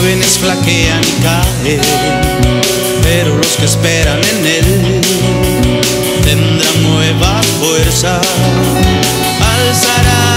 jóvenes flaquean y caen, pero los que esperan en Él tendrán nueva fuerza, alzarán.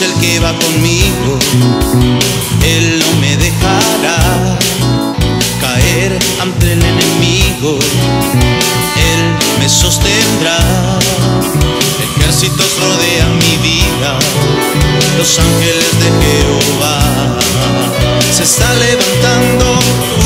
el que va conmigo, Él no me dejará caer ante el enemigo, Él me sostendrá. Ejércitos rodean mi vida, los ángeles de Jehová se está levantando.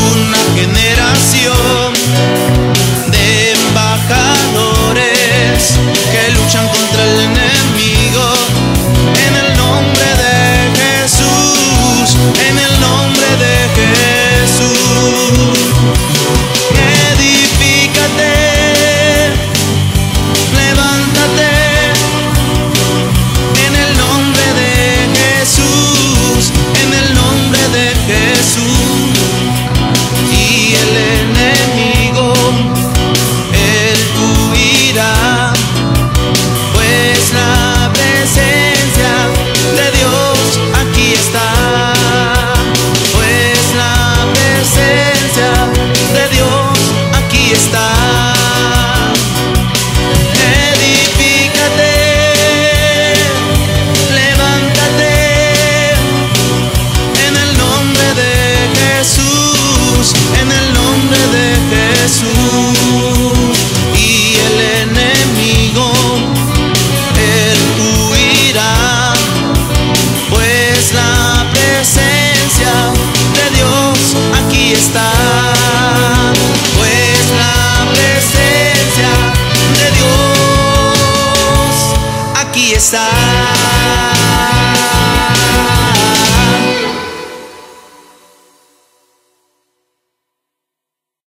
side.